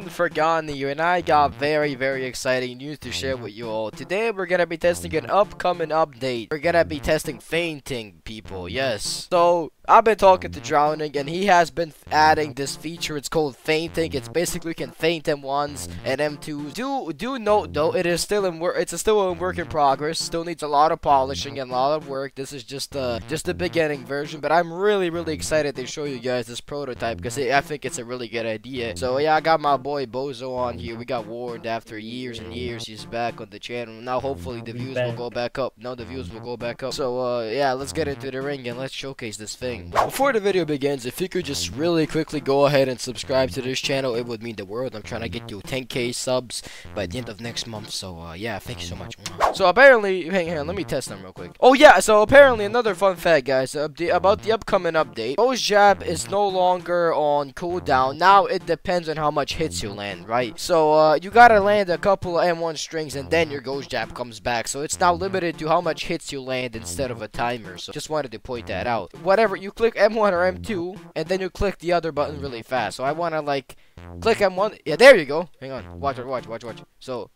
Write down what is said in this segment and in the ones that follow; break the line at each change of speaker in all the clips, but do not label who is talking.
everyone, Forgotten you and I got very, very exciting news to share with you all. Today, we're gonna be testing an upcoming update. We're gonna be testing feinting, people, yes. So, I've been talking to Drowning, and he has been adding this feature. It's called feinting. It's basically you can feint M1s and M2s. Do do note though, it is still in work. It's still in work in progress. Still needs a lot of polishing and a lot of work. This is just uh just the beginning version, but I'm really really excited to show you guys this prototype because I think it's a really good idea. So yeah, I got my boy Bozo on here. We got warned after years and years. He's back on the channel. Now hopefully the views will go back up. Now the views will go back up. So uh yeah, let's get into the ring and let's showcase this thing. Before the video begins, if you could just really quickly go ahead and subscribe to this channel, it would mean the world. I'm trying to get you 10k subs by the end of next month. So uh yeah, thank you so much. So apparently, hang on, let me test them real quick. Oh yeah, so apparently another fun fact, guys, uh, the, about the upcoming update. Ghost Jab is no longer on cooldown. Now it depends on how much hits you land, right? So uh, you gotta land a couple of M1 strings and then your Ghost Jab comes back. So it's now limited to how much hits you land instead of a timer. So just wanted to point that out. Whatever, you click M1 or M2 mm-hmm. and then you click the other button really fast. So I wanna like click M1. Yeah, there you go. Hang on. Watch it, watch, watch, watch. So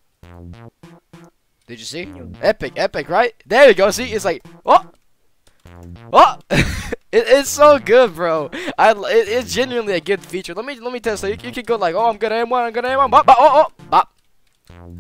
did you see? Epic, epic, right? There you go. See, it's like, oh, oh, it, it's so good, bro. I, it, it's genuinely a good feature. Let me, let me test. So you, you can go like, oh, I'm gonna M1, I'm gonna M1, bop, bop, oh, oh, bop.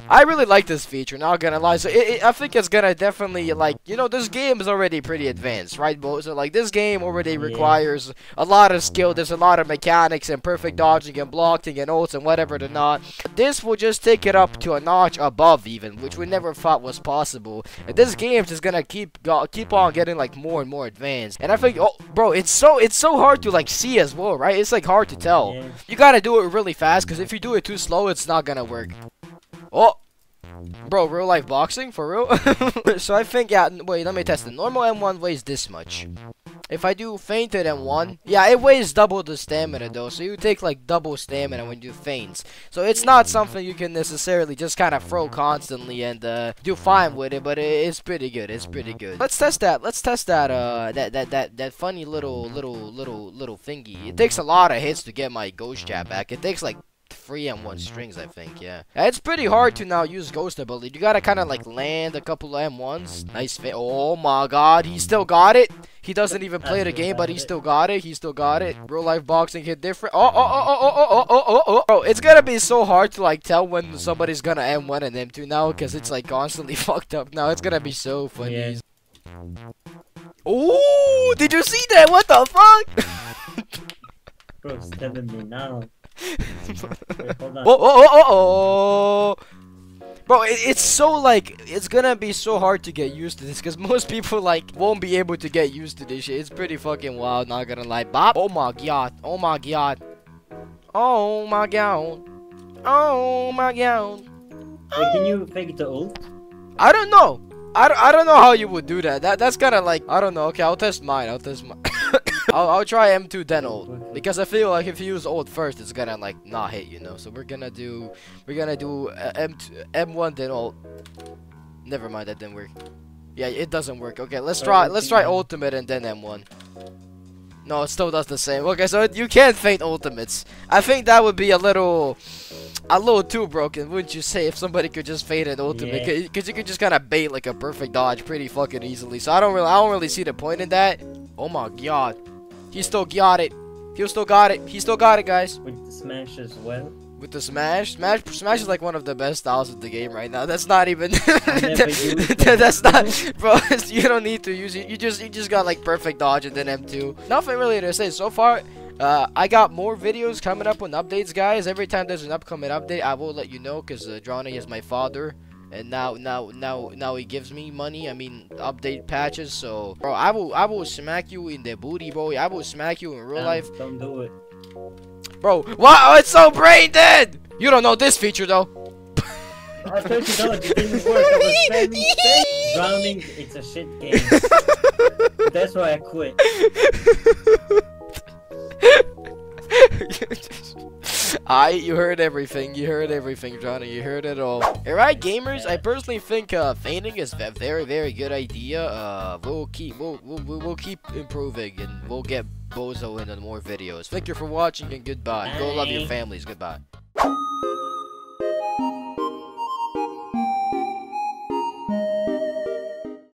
I really like this feature, not gonna lie. So it, it, I think it's gonna definitely like you know this game is already pretty advanced, right, Bo? So like this game already requires a lot of skill. There's a lot of mechanics and perfect dodging and blocking and ults and whatever to not. This will just take it up to a notch above even, which we never thought was possible. And this game is just gonna keep go, keep on getting like more and more advanced. And I think, oh, bro, it's so it's so hard to like see as well, right? It's like hard to tell. You gotta do it really fast, because if you do it too slow, it's not gonna work. Oh! Bro, real life boxing? For real? so I think, yeah, wait, let me test it. Normal M1 weighs this much. If I do feinted M1, yeah, it weighs double the stamina though, so you take like double stamina when you feints. So it's not something you can necessarily just kind of throw constantly and uh, do fine with it, but it, it's pretty good. It's pretty good. Let's test that. Let's test that. Uh, that that that that funny little little little little thingy. It takes a lot of hits to get my Ghost Jab back. It takes like three M1 mm-hmm. strings, I think, yeah. It's pretty hard to now use Ghost ability. You gotta kind of like land a couple of M1s. Nice fit. Oh my god, he still got it. He doesn't even play the game, but he still got it. He still got it. Real life boxing hit different. Oh, oh, oh, oh, oh, oh, oh, oh, oh. Bro, it's gonna be so hard to like tell when somebody's gonna M1 and M2 now because it's like constantly fucked up now. It's gonna be so funny.
Yeah.
Oh, did you see that? What the fuck?
Bro, stabbing me now. Wait.
Oh, oh, oh, oh, oh. Bro, it, it's so like it's gonna be so hard to get used to this because most people like won't be able to get used to this shit. It's pretty fucking wild, not gonna lie. Bob, oh my god, oh my god, oh my god, oh my god.
Wait, can you fake the ult?
I don't know. I don't, I don't know how you would do that. That that's kind of like I don't know. Okay, I'll test mine. I'll test mine. I'll, I'll try M2 then ult because I feel like if you use ult first, it's gonna like not hit, you know. So we're gonna do we're gonna do uh, M2, M1 then ult. Never mind, that didn't work. Yeah, it doesn't work. Okay, let's try
let's
try ultimate and then M1. No, it still does the same. Okay, so you can't feint ultimates. I think that would be a little a little too broken, wouldn't you say, if somebody could just fade an ultimate?
Yeah.
Because you could just kind of bait like a perfect dodge pretty fucking easily. So I don't really, I don't really see the point in that. Oh my god, he still got it. He still got it. He still got it, guys.
With the smash as well?
With the smash, smash, smash is like one of the best styles of the game right now. That's not even.
them.
that's not, bro. You don't need to use it. You just, you just got like perfect dodge and then M2. Nothing really to say so far. Uh, I got more videos coming up on updates, guys. Every time there's an upcoming update, I will let you know because uh, Johnny is my father, and now, now, now, now he gives me money. I mean, update patches. So, bro, I will, I will smack you in the booty, bro. I will smack you in real
Um,
life,
Don't do it.
bro. Wow, it's so brain dead. You don't know this feature though.
I told you no, it didn't work. I was spamming space. Drowning, it's a shit game. That's why I quit.
I, you heard everything. You heard everything, Johnny. You heard it all. Alright, gamers. I personally think uh, feinting is a very, very good idea. Uh, we'll keep, we'll, we'll, we'll keep improving, and we'll get Bozo into more videos. Thank you for watching, and goodbye. Go love your families. Goodbye.